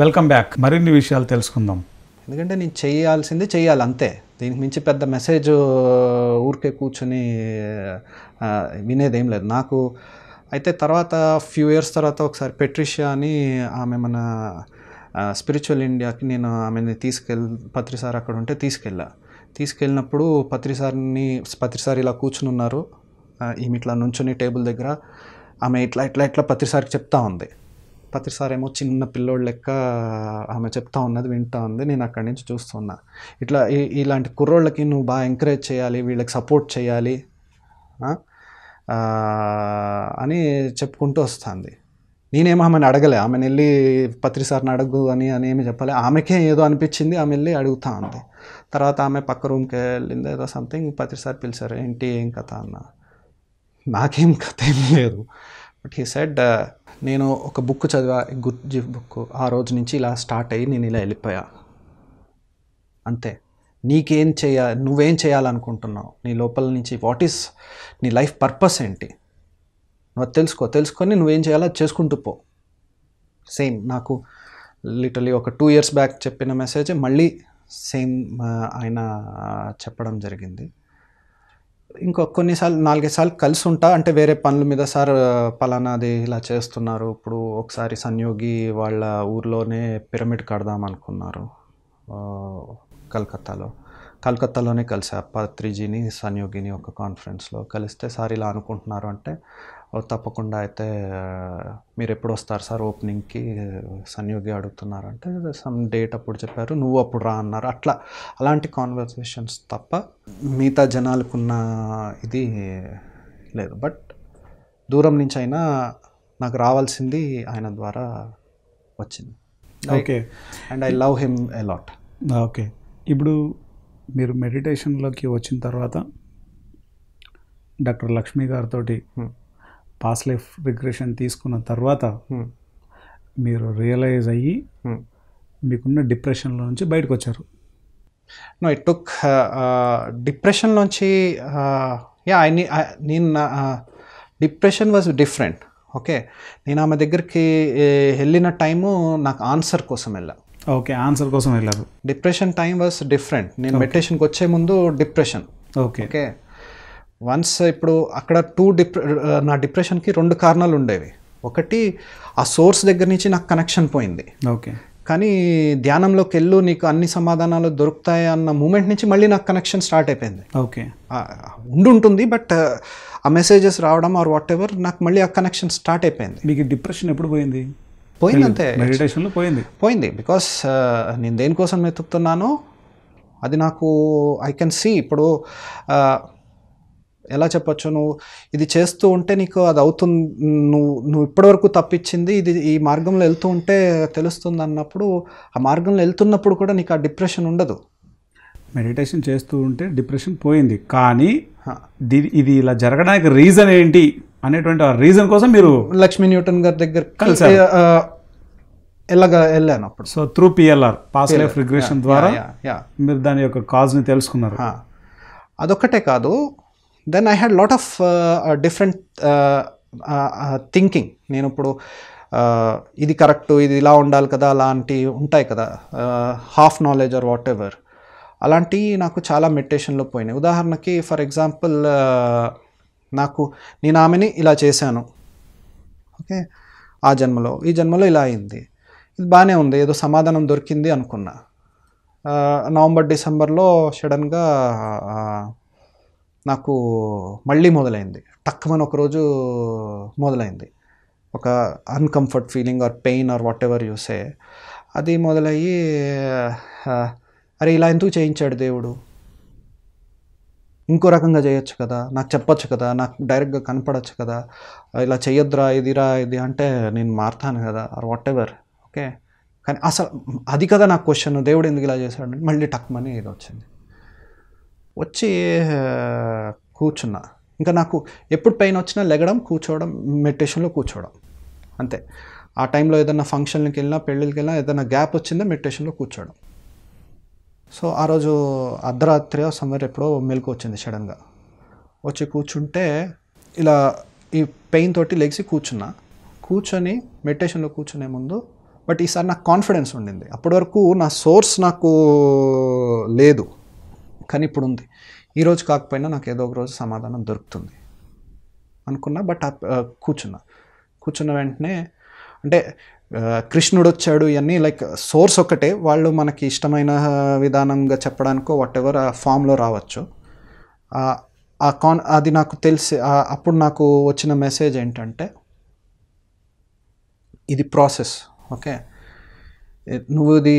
Welcome back మరిన్ని విషయాలు తెలుసుకుందాం. ఎందుకంటే నేను చేయాల్సింది చేయాలి అంతే. దీనికి మించి పెద్ద మెసేజ్ uh, ఊరికే కూర్చొని uh, uh, వినేదేం లేదు. నాకు అయితే తర్వాత ఫ్యూ ఇయర్స్ తర్వాత ఒకసారి పెట్రిషియా అని ఆమె మన స్పిరిచువల్ ఇండియాకి నేను ఆమెని తీసుకెళ్ పత్రిసార్ అక్కడ ఉంటే తీసుకెళ్ళా. తీసుకెళ్ళినప్పుడు పత్రిసార్ని పత్రిసార్ ఇలా కూర్చుని ఉన్నారు. ఈమె ఇట్లా నుంచుని టేబుల్ దగ్గర. ఆమె ఇట్లా ఇట్లా ఇట్లా పత్రిసార్కి చెప్తా ఉంది. పత్రిసారేమో చిన్న పిల్లోడు లెక్క ఆమె చెప్తా ఉన్నది వింటా ఉంది నేను అక్కడి నుంచి చూస్తున్నా. ఇట్లా ఇలాంటి కుర్రోళ్ళకి నువ్వు బాగా ఎంకరేజ్ చేయాలి వీళ్ళకి సపోర్ట్ చేయాలి అని చెప్పుకుంటూ వస్తుంది. నేనేమో ఆమెను అడగలే ఆమెను వెళ్ళి పత్రిసార్ని అడగు అని అని ఏమి చెప్పలే. ఆమెకే ఏదో అనిపించింది ఆమె వెళ్ళి అడుగుతా ఉంది. తర్వాత ఆమె పక్క రూమ్కి వెళ్ళింది ఏదో సంథింగ్ పత్రిసారి పిలిచారు ఏంటి ఏం కథ అన్న? నాకేం కథ ఏం లేదు. బట్ హీ సెడ్ నేను ఒక బుక్ చదివా గుర్జీ బుక్ ఆ రోజు నుంచి ఇలా స్టార్ట్ అయ్యి నేను ఇలా వెళ్ళిపోయా. అంతే. నీకేం చేయ నువ్వేం చేయాలనుకుంటున్నావు? నీ లోపల నుంచి వాట్ ఈస్ నీ లైఫ్ పర్పస్ ఏంటి? నువ్వు తెలుసుకో తెలుసుకొని నువ్వేం చేయాలో అది చేసుకుంటూ పో. సేమ్ నాకు లిటరలీ ఒక టూ ఇయర్స్ బ్యాక్ చెప్పిన మెసేజ్ మళ్ళీ సేమ్ ఆయన చెప్పడం జరిగింది. ఇంకో కొన్నిసార్లు నాలుగైదు సార్లు కలిసి ఉంటా అంటే వేరే పనుల మీద సార్ పలానాది ఇలా చేస్తున్నారు. ఇప్పుడు ఒకసారి సంయోగి వాళ్ళ ఊర్లోనే పిరమిడ్ కడదాం అనుకున్నారు కలకత్తాలో. కలకత్తాలోనే కలిసా పత్రిజీని సంయోగిని ఒక కాన్ఫరెన్స్లో కలిస్తే సార్ ఇలా అనుకుంటున్నారు అంటే "ఓ, తప్పకుండా అయితే మీరు ఎప్పుడు వస్తారు సార్ ఓపెనింగ్కి? సంయోగి అడుగుతున్నారు అంటే సమ్ డేట్ అప్పుడు చెప్పారు నువ్వు అప్పుడు రా అన్నారు. అట్లా అలాంటి కాన్వర్సేషన్స్ తప్ప మిగతా జనాలకున్న ఇది లేదు. బట్ దూరం నుంచి అయినా నాకు రావాల్సింది ఆయన ద్వారా వచ్చింది. Okay. And I love him a lot okay. ఇప్పుడు మీరు మెడిటేషన్లోకి వచ్చిన తర్వాత డాక్టర్ లక్ష్మి గారితో పాస్ లైఫ్ రిగ్రెషన్ తీసుకున్న తర్వాత మీరు రియలైజ్ అయ్యి మీకున్న డిప్రెషన్లో నుంచి బయటకు వచ్చారు నో ఇట్ టుక్ డిప్రెషన్లోంచి యా ఐ నేను డిప్రెషన్ వాజ్ డిఫరెంట్ ఓకే నేను ఆమె దగ్గరికి వెళ్ళిన టైము నాకు ఆన్సర్ కోసం వెళ్ళా. ఓకే ఆన్సర్ కోసం వెళ్ళారు. Depression time was different. నేను మెడిటేషన్కి వచ్చే ముందు డిప్రెషన్. ఓకే. ఓకే. వన్స్ ఇప్పుడు అక్కడ టూ డిప్రె నా డిప్రెషన్కి రెండు కారణాలు ఉండేవి. ఒకటి ఆ సోర్స్ దగ్గర నుంచి నాకు కనెక్షన్ పోయింది. ఓకే. కానీ ధ్యానంలోకి వెళ్ళు నీకు అన్ని సమాధానాలు దొరుకుతాయి అన్న మూమెంట్ నుంచి మళ్ళీ నాకు కనెక్షన్ స్టార్ట్ అయిపోయింది. ఓకే. ఆ, ఉండి ఉంటుంది బట్ ఆ మెసేజెస్ రావడం ఆర్ వాట్ ఎవర్ నాకు మళ్ళీ ఆ కనెక్షన్ స్టార్ట్ అయిపోయింది. మీకు డిప్రెషన్ ఎప్పుడు పోయింది? పోయింది అంతే. మెడిటేషన్లో పోయింది. పోయింది. బికాస్ నేను దేనికోసం వెతుకుతున్నానో అది నాకు ఐ కెన్ సీ ఇప్పుడు ఆ, ఎలా చెప్పొచ్చు నువ్వు? ఇది చేస్తూ ఉంటే నీకు అది అవుతుంది. నువ్వు నువ్వు ఇప్పటివరకు తప్పించింది ఇది ఈ మార్గంలో వెళ్తూ ఉంటే తెలుస్తుంది అన్నప్పుడు ఆ మార్గంలో వెళ్తున్నప్పుడు కూడా నీకు ఆ డిప్రెషన్ ఉండదు. మెడిటేషన్ చేస్తూ ఉంటే డిప్రెషన్ పోయింది. కానీ ఇది ఇలా జరగడానికి రీజన్ ఏంటి? అనేటువంటి ఆ రీజన్ కోసం మీరు లక్ష్మీ న్యూటన్ గారి దగ్గర. వెళ్ళగా వెళ్ళాను అప్పుడు? So through PLR past life regression ద్వారా మీరు దాని యొక్క కాజ్ని తెలుసుకున్నారు. అదొక్కటే కాదు then I had lot of different thinking నేను ఇప్పుడు ఇది కరెక్ట్ ఇది ఇలా ఉండాలి కదా అలాంటి ఉంటాయి కదా half knowledge or whatever అలాంటివి నాకు చాలా మెడిటేషన్లో పోయినాయి. ఉదాహరణకి ఫర్ ఎగ్జాంపుల్ నాకు నేను ఆమెని ఇలా చేశాను. ఓకే? ఆ జన్మలో ఈ జన్మలో ఇలా అయింది. ఇది బాగానే ఉంది. ఏదో సమాధానం దొరికింది అనుకున్నా. నవంబర్ డిసెంబర్లో సడన్గా నాకు మళ్ళీ మొదలైంది. టక్కుమని ఒకరోజు మొదలైంది. ఒక uncomfort feeling or pain or whatever you say అది మొదలయ్యి అరే ఇలా ఎందుకు చేయించాడు దేవుడు? ఇంకో రకంగా చేయొచ్చు కదా నాకు చెప్పొచ్చు కదా నాకు డైరెక్ట్గా కనపడచ్చు కదా ఇలా చెయ్యొద్దురా ఇదిరా ఇది అంటే నేను మారుతాను కదా ఆర్ వాట్ ఎవర్ ఓకే కానీ అసలు అది కదా నాకు క్వశ్చన్ దేవుడు ఎందుకు ఇలా చేశాడు? మళ్ళీ టక్మని ఇది వచ్చింది. వచ్చి కూర్చున్నా. ఇంకా నాకు ఎప్పుడు పెయిన్ వచ్చినా లెగడం కూర్చోవడం మెడిటేషన్లో కూర్చోవడం అంతే. ఆ టైంలో ఏదైనా ఫంక్షన్కి వెళ్ళినా పెళ్ళిళ్ళకి వెళ్ళినా ఏదైనా గ్యాప్ వచ్చిందా మెడిటేషన్లో కూర్చోవడం. సో ఆ రోజు అర్ధరాత్రి సమ్మర్ ఎప్పుడో మెలకు వచ్చింది సడన్గా వచ్చి కూర్చుంటే ఇలా ఈ పెయిన్ తోటి లెగ్సి కూర్చున్నా. కూర్చొని మెడిటేషన్లో కూర్చునే ముందు బట్ ఈసారి నాకు కాన్ఫిడెన్స్ ఉండింది. అప్పటి వరకు నా సోర్స్ నాకు లేదు కానీ ఇప్పుడు ఉంది. ఈరోజు కాకపోయినా నాకు ఏదో ఒక రోజు సమాధానం దొరుకుతుంది అనుకున్నా బట్ ఆ- కూర్చున్నా. కూర్చున్న వెంటనే అంటే కృష్ణుడు వచ్చాడు ఇవన్నీ లైక్ సోర్స్ ఒకటే వాళ్ళు మనకి ఇష్టమైన విధానంగా చెప్పడానికో వాట్ ఎవర్ ఆ ఫామ్లో రావచ్చు. ఆ, కాన్ అది నాకు తెలిసి అప్పుడు నాకు వచ్చిన మెసేజ్ ఏంటంటే ఇది ప్రాసెస్ ఓకే నువ్వు ఇది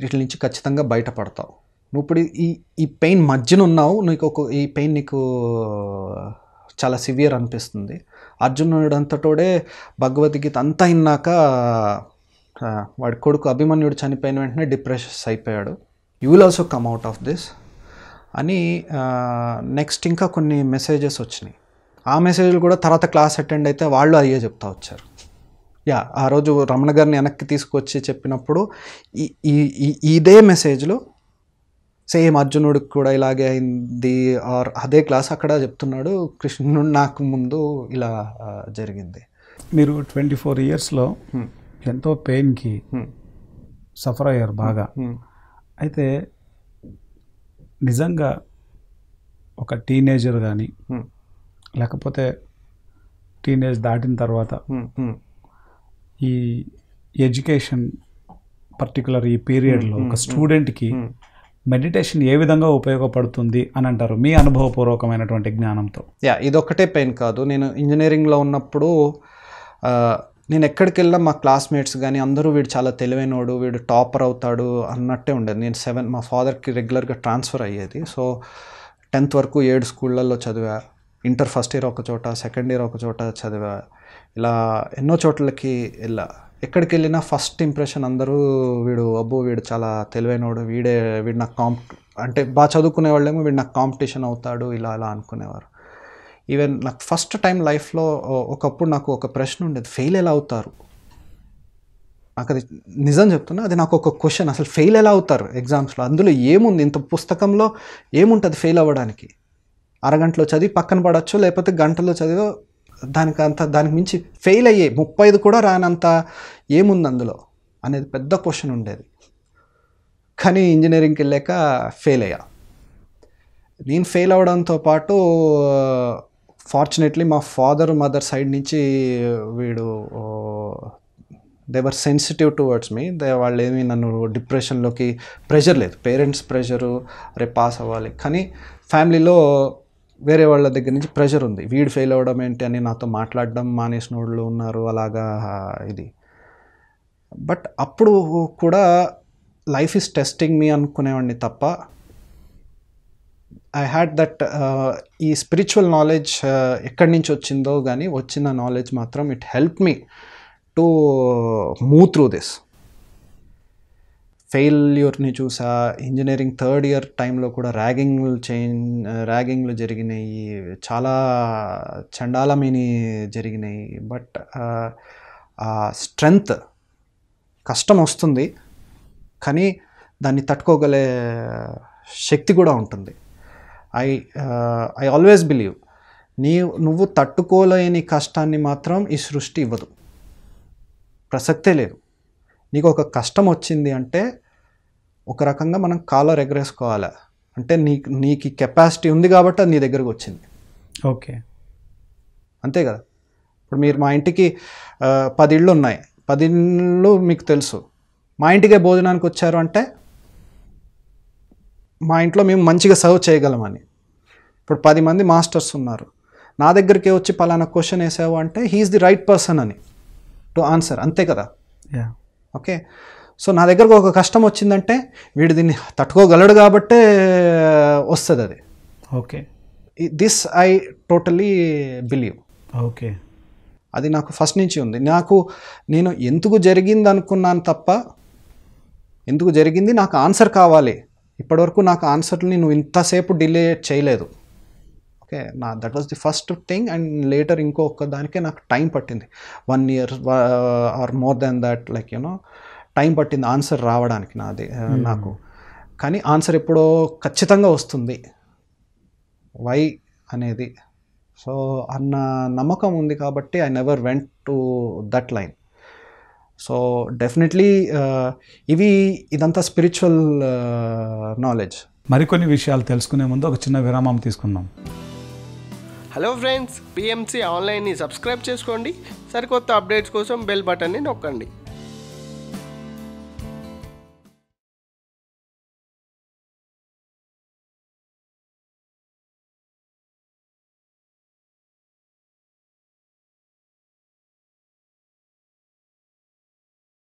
వీటి నుంచి ఖచ్చితంగా బయటపడతావు. నువ్వు ఇప్పుడు ఈ ఈ పెయిన్ మధ్యన ఉన్నావు నీకు ఒక ఈ పెయిన్ నీకు చాలా సివియర్ అనిపిస్తుంది. అర్జునుడు అంతటోడే భగవద్గీత అంతా అయినాక వాడి కొడుకు అభిమన్యుడు చనిపోయిన వెంటనే డిప్రెషన్స్ అయిపోయాడు. You will also come out of this అని నెక్స్ట్ ఇంకా కొన్ని మెసేజెస్ వచ్చినాయి. ఆ మెసేజ్లు కూడా తర్వాత క్లాస్ అటెండ్ అయితే వాళ్ళు అయ్యే చెప్తా వచ్చారు. యా ఆ రోజు రమణ గారిని వెనక్కి తీసుకొచ్చి చెప్పినప్పుడు ఈ ఈ- ఇదే మెసేజ్లో సేమ్ అర్జునుడికి కూడా ఇలాగే అయింది ఆర్ అదే క్లాస్ అక్కడ చెప్తున్నాడు కృష్ణుడు నాకు ముందు ఇలా జరిగింది. మీరు ట్వంటీ ఫోర్ ఇయర్స్లో ఎంతో పెయిన్కి సఫర్ అయ్యారు బాగా. అయితే నిజంగా ఒక టీనేజర్ కానీ లేకపోతే టీనేజ్ దాటిన తర్వాత ఈ ఎడ్యుకేషన్ పర్టికులర్ ఈ పీరియడ్లో ఒక స్టూడెంట్కి మెడిటేషన్ ఏ విధంగా ఉపయోగపడుతుంది అని అంటారు. మీ అనుభవపూర్వకమైనటువంటి జ్ఞానంతో. యా ఇదొక్కటే పెయిన్ కాదు. నేను ఇంజనీరింగ్లో ఉన్నప్పుడు నేను ఎక్కడికి వెళ్ళినా మా క్లాస్మేట్స్ కానీ అందరూ వీడు చాలా తెలివైనోడు వీడు టాపర్ అవుతాడు అన్నట్టే ఉండేది. నేను సెవెన్ మా ఫాదర్కి రెగ్యులర్గా ట్రాన్స్ఫర్ అయ్యేది. సో టెన్త్ వరకు ఏడు స్కూళ్ళల్లో చదివా. ఇంటర్ ఫస్ట్ ఇయర్ ఒక చోట సెకండ్ ఇయర్ ఒక చోట చదివా. ఇలా ఎన్నో చోట్లకి వెళ్ళా. ఎక్కడికి వెళ్ళినా ఫస్ట్ ఇంప్రెషన్ అందరూ వీడు అబ్బో వీడు చాలా తెలివైనవాడు వీడే వీడు నాకు కాంప్ అంటే బాగా చదువుకునే వాళ్ళేమో వీడు నాకు కాంపిటీషన్ అవుతాడు ఇలా అలా అనుకునేవారు. ఈవెన్ నాకు ఫస్ట్ టైం లైఫ్లో ఒకప్పుడు నాకు ఒక ప్రశ్న ఉండేది ఫెయిల్ ఎలా అవుతారు? నాకు అది నిజం చెప్తున్నా అది నాకు ఒక క్వశ్చన్ అసలు ఫెయిల్ ఎలా అవుతారు ఎగ్జామ్స్లో? అందులో ఏముంది? ఇంత పుస్తకంలో ఏముంటుంది ఫెయిల్ అవ్వడానికి? అరగంటలో చదివి పక్కన పడవచ్చు లేకపోతే గంటలో చదివి దానికి అంత దానికి మించి ఫెయిల్ అయ్యే ముప్పై ఐదు కూడా రానంత ఏముంది అందులో? అనేది పెద్ద క్వశ్చన్ ఉండేది. కానీ ఇంజనీరింగ్కి వెళ్ళాక ఫెయిల్ అయ్యా. నేను ఫెయిల్ అవడంతో పాటు ఫార్చునేట్లీ మా ఫాదర్ మదర్ సైడ్ నుంచి వీడు they were sensitive towards me they వాళ్ళు ఏమీ నన్ను డిప్రెషన్లోకి ప్రెషర్ లేదు. పేరెంట్స్ ప్రెషరు రేపు పాస్ అవ్వాలి. కానీ ఫ్యామిలీలో వేరే వాళ్ళ దగ్గర నుంచి ప్రెషర్ ఉంది. వీడు ఫెయిల్ అవ్వడం ఏంటి అని నాతో మాట్లాడడం మానేసిన వాళ్ళు ఉన్నారు అలాగా ఇది. బట్ అప్పుడు కూడా లైఫ్ ఈజ్ టెస్టింగ్ మీ అనుకునేవాడిని తప్ప ఐ హ్యాడ్ దట్ ఈ స్పిరిచువల్ నాలెడ్జ్ uh, ఎక్కడి నుంచి వచ్చిందో కానీ వచ్చిన నాలెడ్జ్ మాత్రం it help me to move through this ఫెయిల్యూర్ని చూసా ఇంజనీరింగ్ థర్డ్ ఇయర్ టైంలో కూడా ర్యాగింగ్లు చేంజ్ ర్యాగింగ్లు జరిగినాయి చాలా చండాలమీని జరిగినాయి. బట్ స్ట్రెంగ్త్ కష్టం వస్తుంది కానీ దాన్ని తట్టుకోగలే శక్తి కూడా ఉంటుంది. ఐ ఐ ఆల్వేస్ బిలీవ్ నీ నువ్వు తట్టుకోలేని కష్టాన్ని మాత్రం ఈ సృష్టి ఇవ్వదు. ప్రసక్తే లేదు. నీకు ఒక కష్టం వచ్చింది అంటే ఒక రకంగా మనం కాలర్ ఎగరేసుకోవాలి. అంటే నీకు నీకు కెపాసిటీ ఉంది కాబట్టి అది నీ దగ్గరకు వచ్చింది. ఓకే. అంతే కదా? ఇప్పుడు మీరు మా ఇంటికి పది ఇళ్ళు ఉన్నాయి. పది ఇళ్ళు మీకు తెలుసు. మా ఇంటికే భోజనానికి వచ్చారు అంటే మా ఇంట్లో మేము మంచిగా సర్వ్ చేయగలమని. ఇప్పుడు పది మంది మాస్టర్స్ ఉన్నారు. నా దగ్గరికి వచ్చి పలానా క్వశ్చన్ వేసావు అంటే he is the right person అని టు ఆన్సర్. అంతే కదా? యా. ఓకే? సో నా దగ్గరకు ఒక కష్టం వచ్చిందంటే వీడు దీన్ని తట్టుకోగలడు కాబట్టే వస్తుంది అది. Okay. This I totally believe okay. అది నాకు ఫస్ట్ నుంచి ఉంది. నాకు నేను ఎందుకు జరిగింది అనుకున్నాను తప్ప ఎందుకు జరిగింది నాకు ఆన్సర్ కావాలి. ఇప్పటివరకు నాకు ఆన్సర్ని నువ్వు ఇంతసేపు డిలే చేయలేదు. ఓకే నా that was the first thing and later ఇంకొక దానికే నాకు టైం పట్టింది. One year or more than that like you know time పట్టింది ఆన్సర్ రావడానికి నాది ఆ, నాకు. కానీ ఆన్సర్ ఎప్పుడో ఖచ్చితంగా వస్తుంది. వై అనేది. సో అన్న నమ్మకం ఉంది కాబట్టి I never went to that line so definitely ఇవి ఇదంతా స్పిరిచువల్ నాలెడ్జ్ మరికొన్ని విషయాలు తెలుసుకునే ముందు ఒక చిన్న విరామం తీసుకుందాం. హలో ఫ్రెండ్స్ పిఎంసి ఆన్లైన్ని సబ్స్క్రైబ్ చేసుకోండి. సరికొత్త అప్డేట్స్ కోసం బెల్ బటన్ని నొక్కండి.